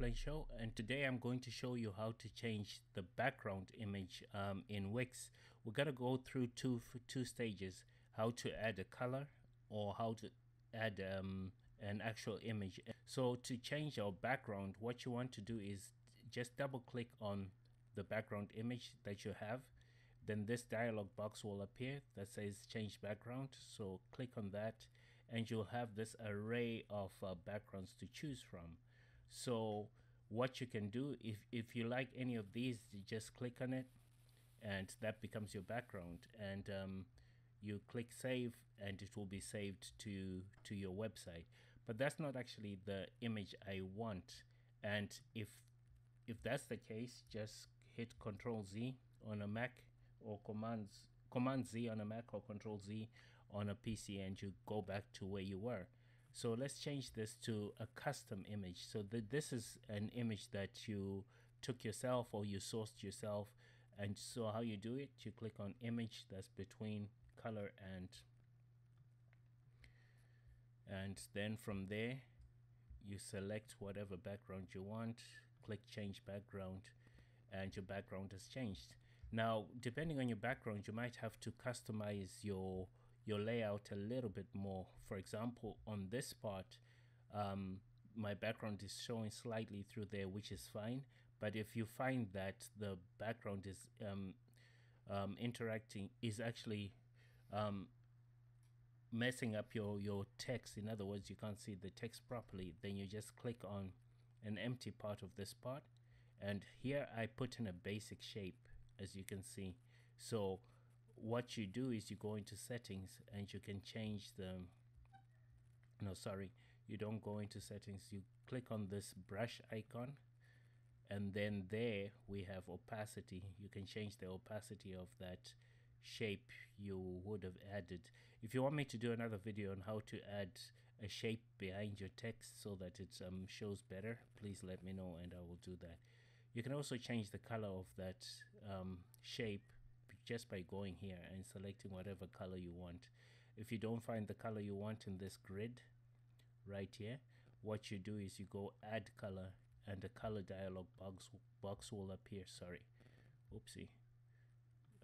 Explain show and today I'm going to show you how to change the background image um, in Wix. We're going to go through two two stages how to add a color or how to add um, an actual image. So to change our background what you want to do is just double click on the background image that you have then this dialog box will appear that says change background so click on that and you'll have this array of uh, backgrounds to choose from so what you can do if if you like any of these you just click on it and that becomes your background. And um, you click save and it will be saved to to your website. But that's not actually the image I want. And if if that's the case just hit control Z on a Mac or commands command Z on a Mac or control Z on a PC and you go back to where you were so let's change this to a custom image. So th this is an image that you took yourself or you sourced yourself and so how you do it you click on image that's between color and and then from there you select whatever background you want click change background and your background has changed. Now depending on your background you might have to customize your your layout a little bit more. For example on this part um, my background is showing slightly through there which is fine. But if you find that the background is um, um, interacting is actually um, messing up your your text in other words you can't see the text properly then you just click on an empty part of this part. And here I put in a basic shape as you can see. So what you do is you go into settings and you can change the no sorry you don't go into settings. You click on this brush icon and then there we have opacity. You can change the opacity of that shape you would have added. If you want me to do another video on how to add a shape behind your text so that it um, shows better please let me know and I will do that. You can also change the color of that um, shape just by going here and selecting whatever color you want. If you don't find the color you want in this grid right here what you do is you go add color and the color dialog box box will appear sorry. Oopsie.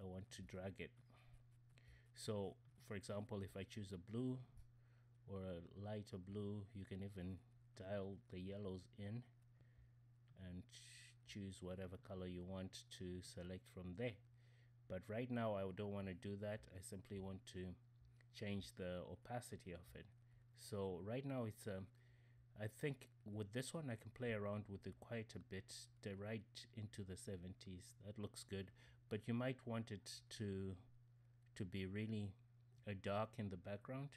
I want to drag it. So for example if I choose a blue or a lighter blue you can even dial the yellows in and choose whatever color you want to select from there but right now I don't want to do that. I simply want to change the opacity of it. So right now it's um I think with this one I can play around with it quite a bit. Right into the 70s that looks good. But you might want it to to be really a dark in the background.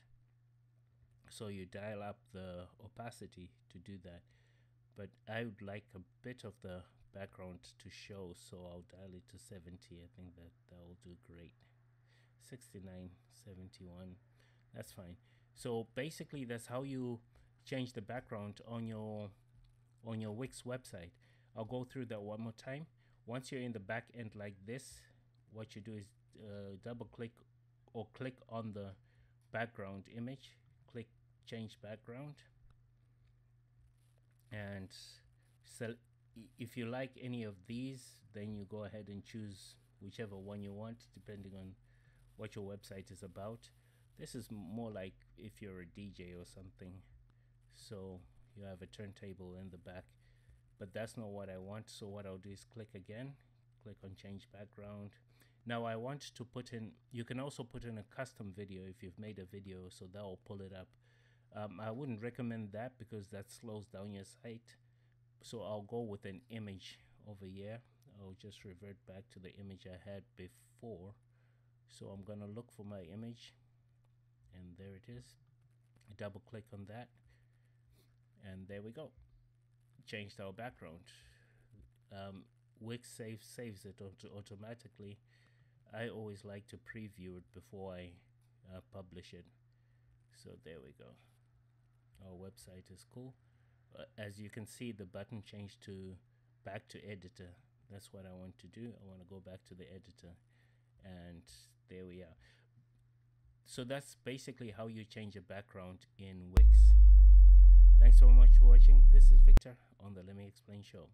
So you dial up the opacity to do that. But I would like a bit of the background to show so I'll dial it to 70 I think that that will do great. 69 71 that's fine. So basically that's how you change the background on your on your Wix website. I'll go through that one more time. Once you're in the back end like this what you do is uh, double click or click on the background image. Click change background. And select if you like any of these then you go ahead and choose whichever one you want depending on what your website is about. This is more like if you're a DJ or something. So you have a turntable in the back. But that's not what I want. So what I'll do is click again click on change background. Now I want to put in you can also put in a custom video if you've made a video so that will pull it up. Um, I wouldn't recommend that because that slows down your site so I'll go with an image over here I'll just revert back to the image I had before. So I'm gonna look for my image and there it is. Double click on that and there we go. Changed our background. Um, Wix save saves it auto automatically. I always like to preview it before I uh, publish it. So there we go. Our website is cool Uh, as you can see the button changed to back to editor. That's what I want to do. I want to go back to the editor and there we are. So that's basically how you change a background in Wix. Thanks so much for watching. This is Victor on the Let Me Explain show.